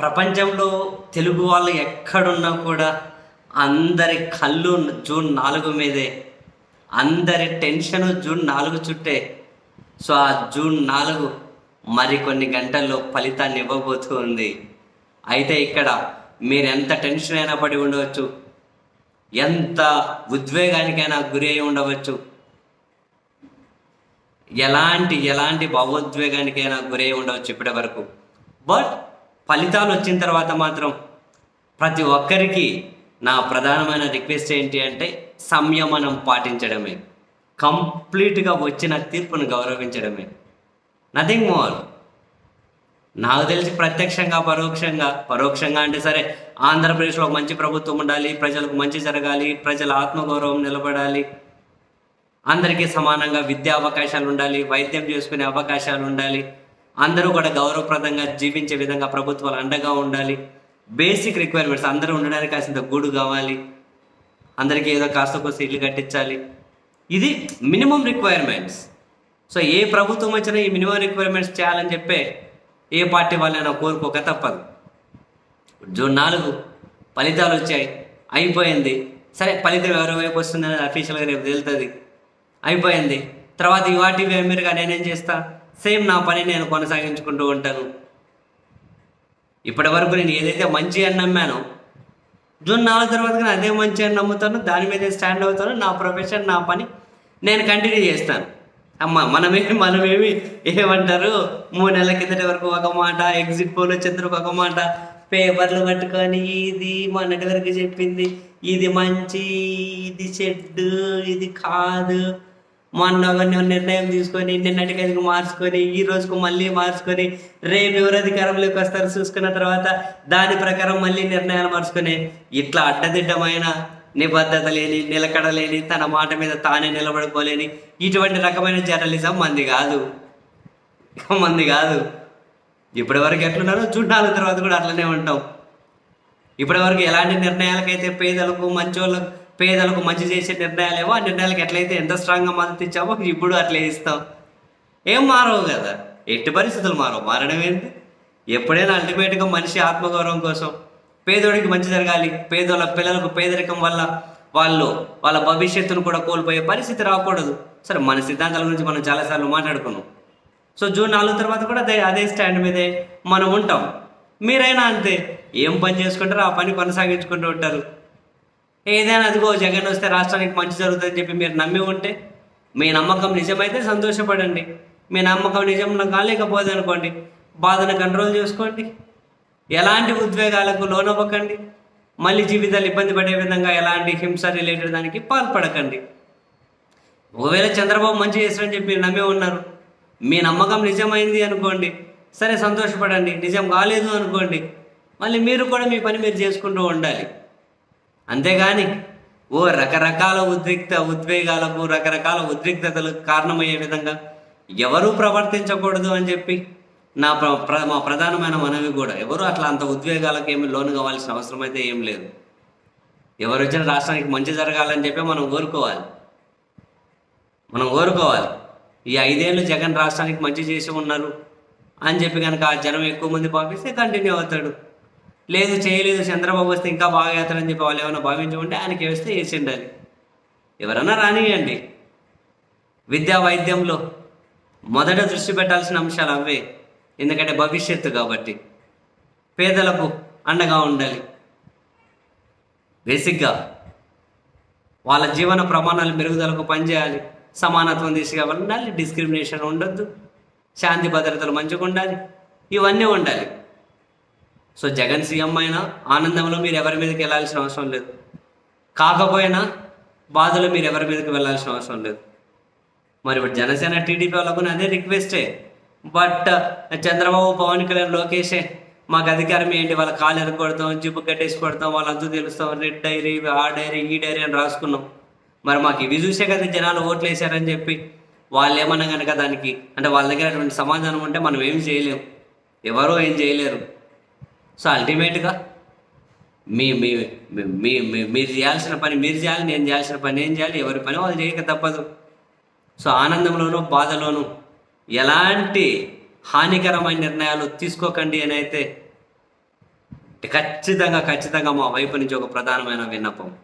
ప్రపంచంలో తెలుగు వాళ్ళు ఎక్కడున్నా కూడా అందరి కళ్ళు జూన్ నాలుగు మీదే అందరి టెన్షన్ జూన్ నాలుగు చుట్టే. సో ఆ జూన్ నాలుగు మరికొన్ని గంటల్లో ఫలితాన్ని ఇవ్వబోతూ ఉంది. అయితే ఇక్కడ మీరు ఎంత టెన్షన్ అయినా పడి ఉండవచ్చు ఎంత ఉద్వేగానికైనా గురి అయి ఉండవచ్చు ఎలాంటి ఎలాంటి భావోద్వేగానికైనా గురై ఉండవచ్చు ఇప్పటి వరకు. బట్ ఫలితాలు వచ్చిన తర్వాత మాత్రం ప్రతి ఒక్కరికి నా ప్రధానమైన రిక్వెస్ట్ ఏంటి అంటే సంయమనం పాటించడమే. కంప్లీట్గా వచ్చిన తీర్పును గౌరవించడమే. నథింగ్ మోర్ నాకు తెలిసి ప్రత్యక్షంగా పరోక్షంగా పరోక్షంగా అంటే సరే ఆంధ్రప్రదేశ్లో మంచి ప్రభుత్వం ఉండాలి ప్రజలకు మంచి జరగాలి ప్రజల ఆత్మగౌరవం నిలబడాలి. అందరికీ సమానంగా విద్యా అవకాశాలు ఉండాలి వైద్యం చేసుకునే అవకాశాలు ఉండాలి. అందరూ కూడా గౌరవప్రదంగా జీవించే విధంగా ప్రభుత్వాలు అండగా ఉండాలి. బేసిక్ రిక్వైర్మెంట్స్ అందరూ ఉండడానికి కాసింత గూడు కావాలి. అందరికీ ఏదో కాస్త కోస్త ఇల్లు కట్టించాలి. ఇది మినిమం రిక్వైర్మెంట్స్ సో ఏ ప్రభుత్వం వచ్చినా ఈ మినిమం రిక్వైర్మెంట్స్ చేయాలని చెప్పే ఏ పార్టీ వాళ్ళైనా కోరుకోక తప్పదు. జూన్ నాలుగు ఫలితాలు వచ్చాయి. అయిపోయింది. సరే ఫలితం ఎవరి వైపు వస్తుంది అనేది అఫీషియల్గా రేపు తేలుతుంది అయిపోయింది. తర్వాత ఈ వాటి మీరుగా నేనేం చేస్తాను సేమ్ నా పని నేను కొనసాగించుకుంటూ ఉంటాను. ఇప్పటి వరకు నేను ఏదైతే మంచి అని నమ్మానో జూన్ నాలుగు తర్వాత కానీ అదే మంచి అని నమ్ముతాను దాని మీదే స్టాండ్ అవుతాను నా ప్రొఫెషన్ నా పని నేను కంటిన్యూ చేస్తాను. అమ్మ మనమేమి మనమేమి ఏమంటారు? మూడు నెలల కిందటి వరకు ఒక మాట ఎగ్జిట్ పోల్ వచ్చేందుకు ఒక మాట పేపర్లు పట్టుకొని ఇది మొన్నటి వరకు చెప్పింది ఇది మంచి ఇది చెడ్డు ఇది కాదు. మొన్న ఒక నిర్ణయం తీసుకొని నిన్నటికి అది మార్చుకొని ఈ రోజుకు మళ్ళీ మార్చుకొని రేపు ఎవరు అధికారంలోకి వస్తారు చూసుకున్న తర్వాత దాని ప్రకారం మళ్ళీ నిర్ణయాలు మార్చుకొని ఇట్లా అడ్డదిడ్డమైన నిబద్ధత లేని నిలకడ లేని తన మాట మీద తానే నిలబడుకోలేని ఇటువంటి రకమైన జర్నలిజం మంది కాదు. మంది కాదు. ఇప్పటి వరకు ఎట్లున్నారో చూడాలి తర్వాత కూడా అట్లనే ఉంటాం. ఇప్పటి వరకు ఎలాంటి నిర్ణయాలకైతే పేదలకు మంచోళ్ళకు పేదలకు మంచి చేసే నిర్ణయాలేవో ఆ నిర్ణయాలకు ఎట్లయితే ఎంత స్ట్రాంగ్గా మద్దతు ఇచ్చామో ఇప్పుడు అట్లే ఇస్తాం ఏం మారవు కదా? ఎట్టి పరిస్థితులు మారవు. మారడం ఏంటి? ఎప్పుడైనా అల్టిమేట్గా మనిషి ఆత్మగౌరవం కోసం పేదోడికి మంచి జరగాలి. పేదోళ్ళ పిల్లలకు పేదరికం వల్ల వాళ్ళు వాళ్ళ భవిష్యత్తును కూడా కోల్పోయే పరిస్థితి రాకూడదు. సరే మన సిద్ధాంతాల గురించి మనం చాలాసార్లు మాట్లాడుకున్నాం. సో జూన్ నాలుగు తర్వాత కూడా అదే అదే స్టాండ్ మీదే మనం ఉంటాం. మీరైనా అంతే. ఏం పని చేసుకుంటారో ఆ పని కొనసాగించుకుంటూ ఉంటారు. ఏదైనా అదిగో జగన్ వస్తే రాష్ట్రానికి మంచి జరుగుతుందని చెప్పి మీరు నమ్మి ఉంటే మీ నమ్మకం నిజమైతే సంతోషపడండి. మీ నమ్మకం నిజం కాలేకపోదు అనుకోండి. బాధను కంట్రోల్ చేసుకోండి. ఎలాంటి ఉద్వేగాలకు లోనవ్వకండి. మళ్ళీ జీవితాలు ఇబ్బంది పడే విధంగా ఎలాంటి హింస రిలేటెడ్ దానికి పాల్పడకండి. ఒకవేళ చంద్రబాబు మంచి చేస్తారని చెప్పి మీరు నమ్మి ఉన్నారు. మీ నమ్మకం నిజమైంది అనుకోండి. సరే సంతోషపడండి. నిజం కాలేదు అనుకోండి. మళ్ళీ మీరు కూడా మీ పని మీరు చేసుకుంటూ ఉండాలి. అంతేగాని ఓ రకరకాల ఉద్రిక్త ఉద్వేగాలకు రకరకాల ఉద్రిక్తతలకు కారణమయ్యే విధంగా ఎవరూ ప్రవర్తించకూడదు అని చెప్పి నా ప్ర ప్ర- మా ప్రధానమైన మనవి కూడా. ఎవరు అట్లా అంత ఉద్వేగాలకు ఏమి లోను కావాల్సిన అవసరం అయితే ఏం లేదు. ఎవరు వచ్చిన రాష్ట్రానికి మంచి జరగాలని చెప్పి మనం కోరుకోవాలి. మనం కోరుకోవాలి. ఈ ఐదేళ్ళు జగన్ రాష్ట్రానికి మంచి చేసి ఉన్నారు అని చెప్పి కనుక ఆ జనం ఎక్కువ మంది పంపిస్తే కంటిన్యూ అవుతాడు. లేదు చేయలేదు చంద్రబాబు వస్తే ఇంకా బాగా అవుతాడని చెప్పి వాళ్ళు ఏమైనా భావించమంటే ఆయనకి వేస్తే వేసి ఉండాలి. ఎవరన్నా రానియండి. విద్యా వైద్యంలో మొదట దృష్టి పెట్టాల్సిన అంశాలు అవే. ఎందుకంటే భవిష్యత్తు కాబట్టి పేదలకు అండగా ఉండాలి. బేసిక్గా వాళ్ళ జీవన ప్రమాణాలు మెరుగుదలకు పనిచేయాలి. సమానత్వం తీసుకురావాలి డిస్క్రిమినేషన్ ఉండొద్దు. శాంతి భద్రతలు మంచిగా ఉండాలి ఇవన్నీ ఉండాలి. సో జగన్ సీఎం అయినా ఆనందంలో మీరు ఎవరి మీదకి వెళ్ళాల్సిన అవసరం లేదు. కాకపోయినా బాధలో మీరు ఎవరి మీదకి వెళ్ళాల్సిన అవసరం లేదు. మరి ఇప్పుడు జనసేన టీడీపీ వాళ్ళకు కూడా అదే రిక్వెస్టే బట్ uh, చంద్రబాబు పవన్ కళ్యాణ్ లోకేషే మాకు అధికారం ఏంటి? వాళ్ళ కాలు ఎరగొడతాం జిప్పు కట్టేసి కొడతాం వాళ్ళంతా తెలుస్తాం రెడ్ డైరీ ఆ డైరీ ఈ డైరీ అని రాసుకున్నాం. మరి మాకు ఇవి చూసే కదా జనాలు ఓట్లు వేశారని చెప్పి. వాళ్ళు ఏమన్నా కనుక దానికి అంటే వాళ్ళ దగ్గర అటువంటి సమాధానం ఉంటే మనం ఏం చేయలేం. ఎవరో ఏం చేయలేరు. సో అల్టిమేట్గా మీ మీ మీ- మీ మీరు చేయాల్సిన పని మీరు చేయాలి నేను చేయాల్సిన పని నేను చేయాలి ఎవరి పని వాళ్ళు చేయక తప్పదు. సో ఆనందంలోనూ బాధలోనూ ఎలాంటి హానికరమైన నిర్ణయాలు తీసుకోకండి అని అయితే ఖచ్చితంగా ఖచ్చితంగా మా వైపు నుంచి ఒక ప్రధానమైన విన్నపం.